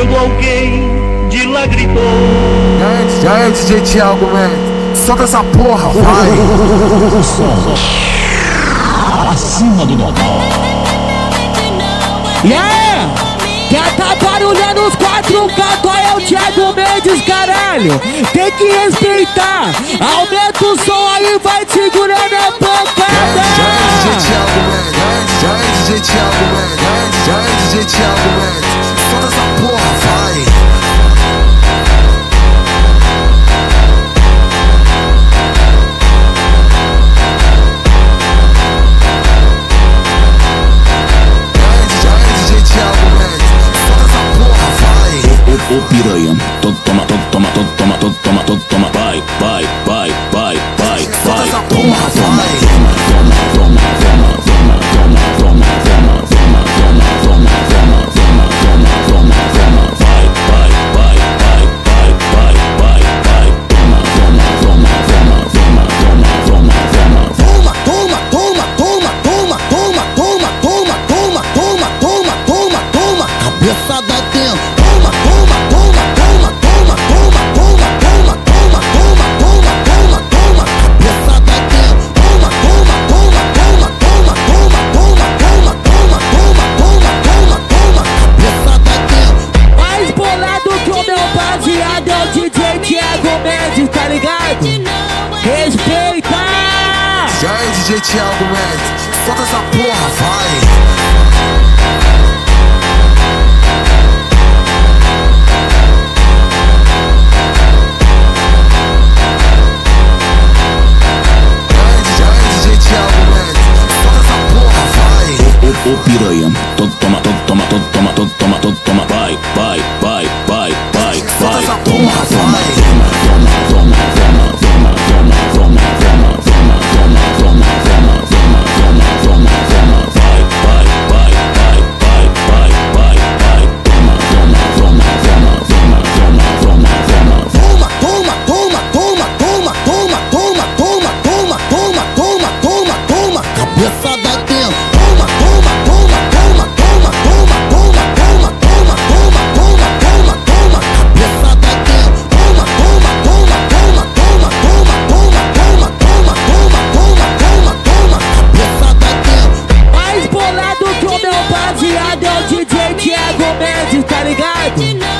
quando alguém de lá gritou. Já é, DJ Thiago, man. Solta essa porra, vai. Acima do normal. Yeah! Quer tá barulhando os quatro cantos, é o Thiago Mendes, caralho! Tem que respeitar! Aumenta o som aí, vai segurando a pancada! Já é DJ Thiago, man. Já é DJ Thiago, man. Já é DJ Thiago, man. Piranha, to, toma, to, toma, to, toma, to, toma, to, toma, vai, vai, vai, vai, vai, vai, toma, toma, vai. toma, toma, toma, toma, toma, toma, toma, toma, toma, toma, toma, toma, toma, toma, toma, vai, vai, vai, vai, vai, vai, vai, vai, toma, toma, toma, toma, toma, toma, toma, toma. Toma, toma, toma, toma, toma, toma, toma, toma, toma, toma, toma, toma, toma, cabeçada dentro. Respeita! é de DJ Thiago Mendes, solta essa porra, vai! O piranha, toma, toma, toma, toma, toma, toma, toma. Imagine